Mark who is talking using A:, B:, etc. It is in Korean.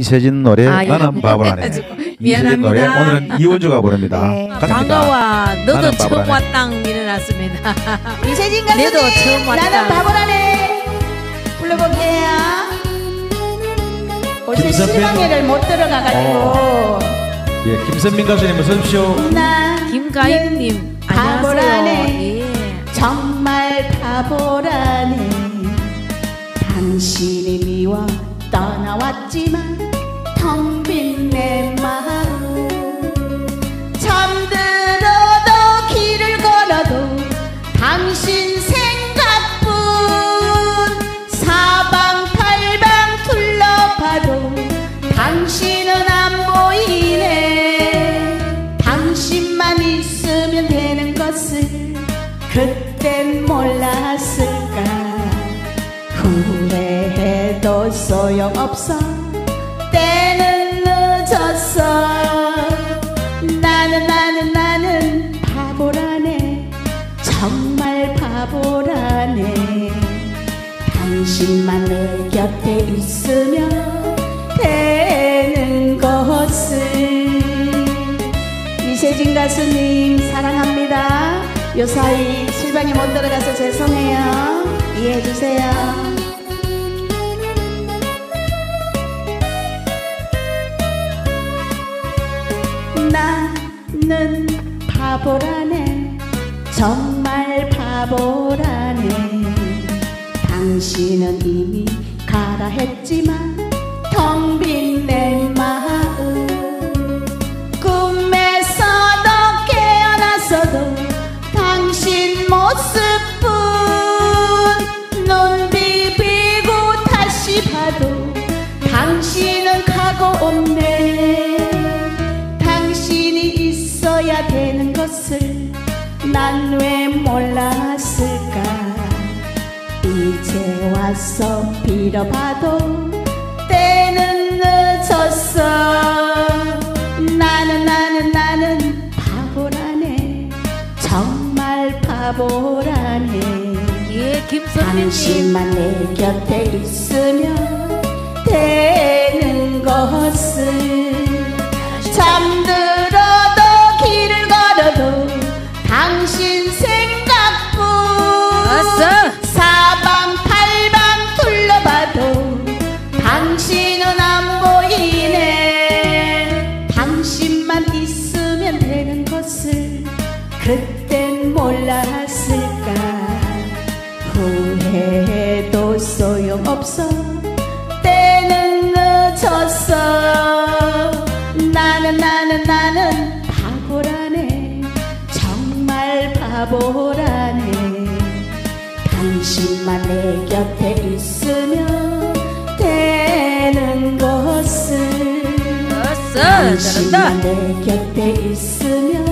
A: 이세진 노래
B: 아, 예.
A: 나는 바보라네.
B: 해가지고.
A: 이세진 노래
B: 미안합니다.
A: 오늘은 이원주가 부릅니다.
C: 네.
B: 반가워. 너도
A: 나는
B: 처음. 왔당 일어났습니다.
C: 이세진 가수님
B: 내도 처음 왔다.
C: 나는 바보라네 불러볼게요
D: 김선배.
C: 실방회를 못 들어가가지고
D: 예, 김선민 가수님 어서 오십시오.
C: 나
B: 김가인님 안녕하세요.
C: 바보라네.
B: 예.
C: 정말 바보라네 당신이 미워 떠나왔지만 당신은 안 보이네. 당신만 있으면 되는 것을 그땐 몰랐을까? 후회해도 소용없어. 때는 늦었어. 나는 나는 나는 바보라네. 정말 바보라네. 당신만 내 곁에 있으면 이세진 가수님 사랑합니다. 요사이 실방에 못 들어가서 죄송해요. 이해해 주세요. 나는 바보라네 정말 바보라네 당신은 이미 가라 했지만 텅빈내 것을 난 왜 몰랐을까? 이제 와서 빌어봐도 때는 늦었어. 나는 나는 나는 바보라네. 정말 바보라네.
B: 예, 김선민님.
C: 당신만 내 곁에 있으면 만 있으면 되는 것을 그땐 몰랐을까? 후회해도 소용없어. 때는 늦었어. 나는 나는 나는 바보라네. 정말 바보라네. 당신만 내 곁에 있으면 되는 것을 당신만
B: 잘한다.
C: 내 곁에 있으면